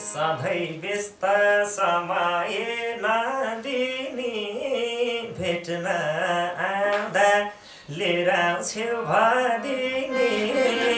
सधैँ व्यस्त समय नदिनी भेट्न आउँदा लिएर छेउ भदिनी।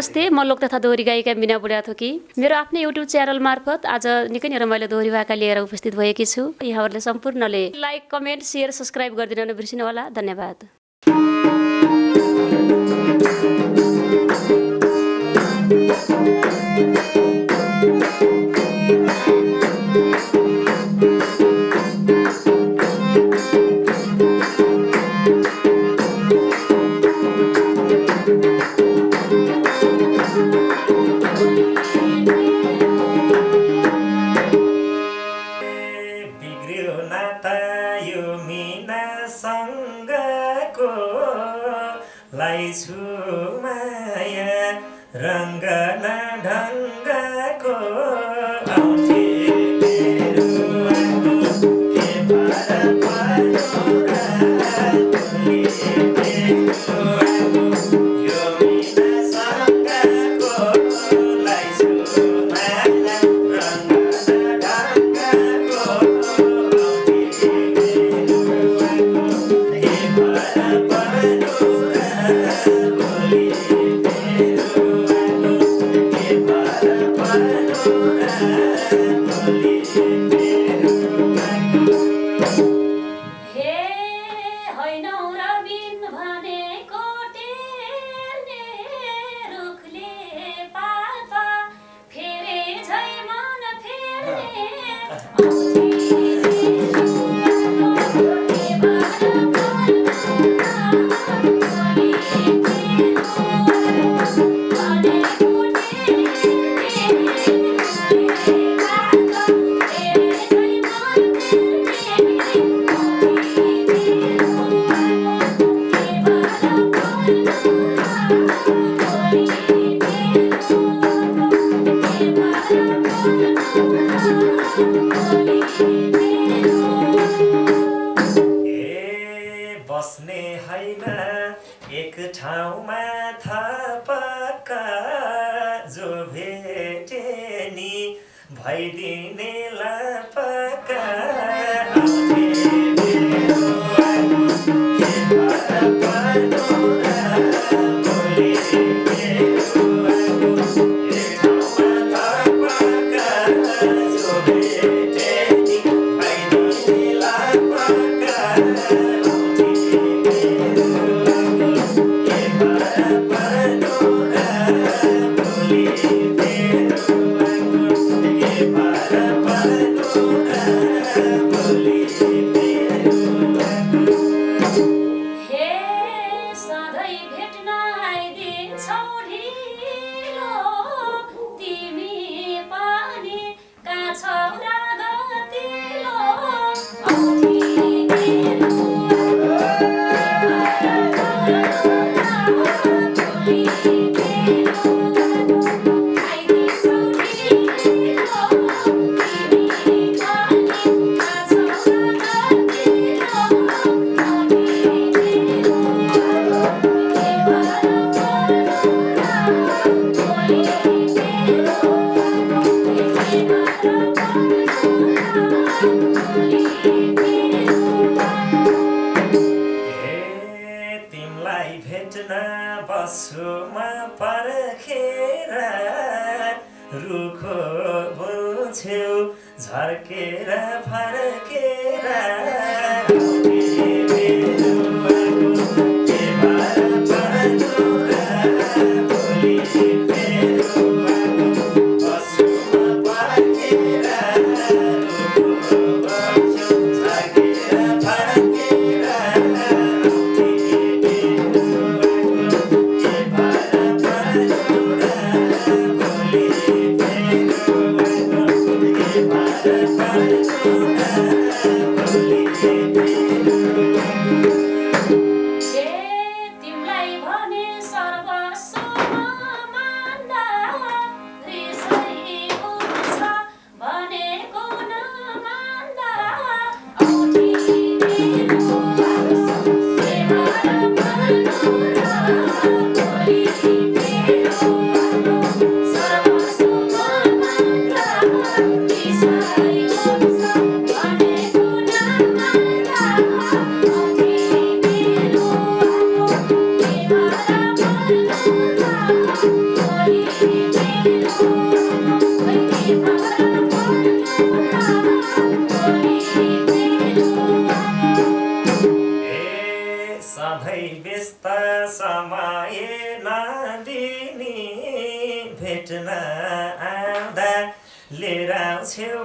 नमस्ते म लोक लोकतथा दोहोरी गायिका मिना बुढा थोकी। मेरो आफ्नै युट्युब च्यानल मार्फत आज निकै नै रमाइलो दोहोरी भाका लिएर उपस्थित भएकी छु। यहाँहरूले सम्पूर्णले लाइक कमेन्ट सेयर सब्सक्राइब गरिदिन नबिर्सिनु होला। धन्यवाद। था पक्का जो भेटेनी भाई भइदिने लापका आउँछौ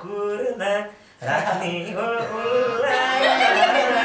कुर्न राख्ने हो उसलाई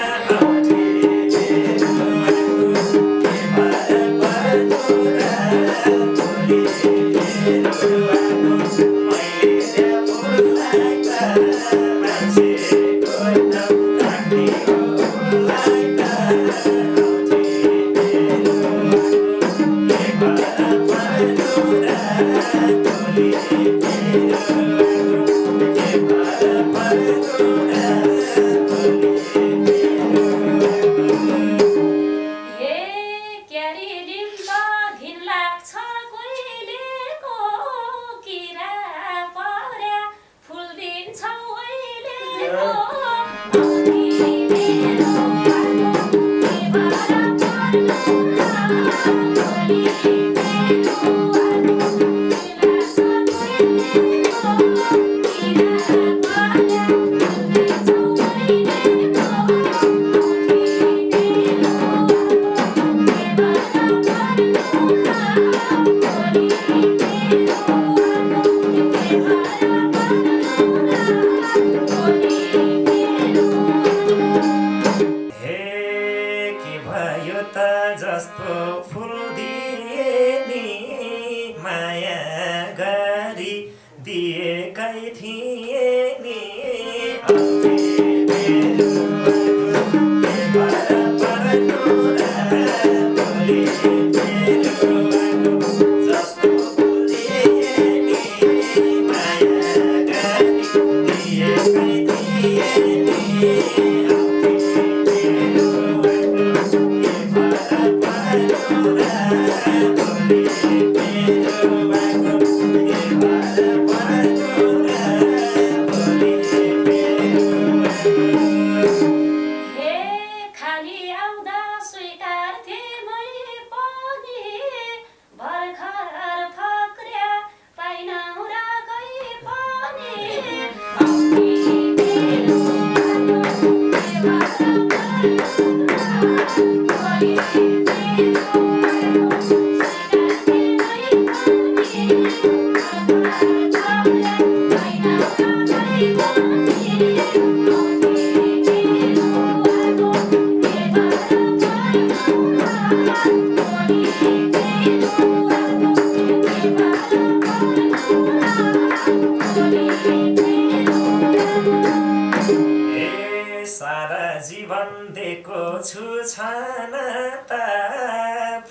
छु छाना त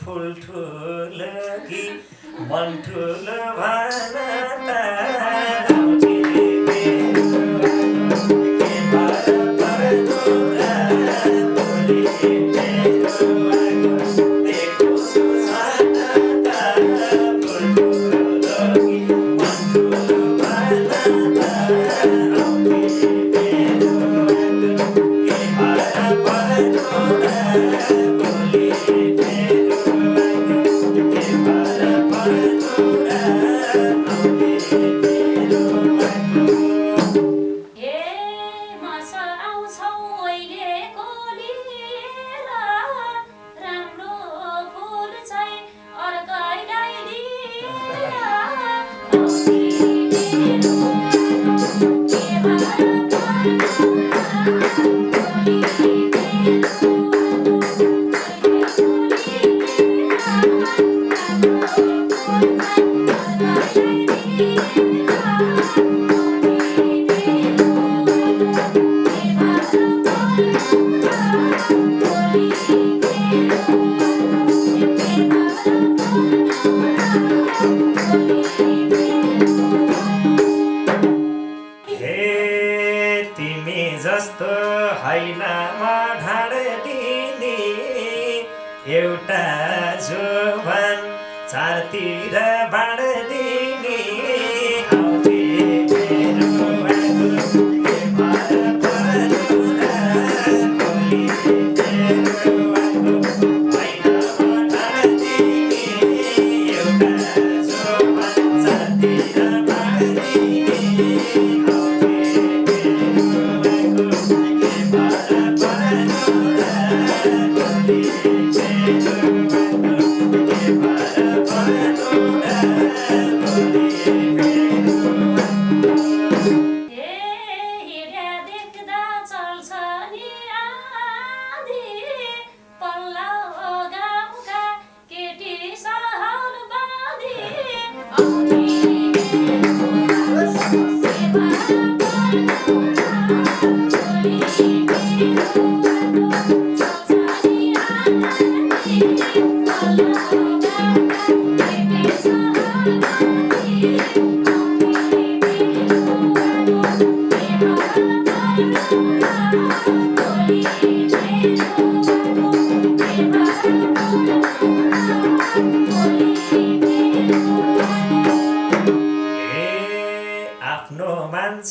फुल कि मन त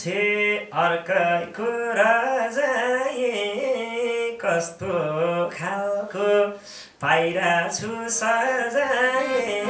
मान्छे कुरा जाए कस्तो खालको पाइरा छु सजाए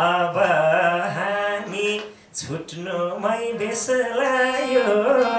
अब हामी छुट्नुमै बेस लायो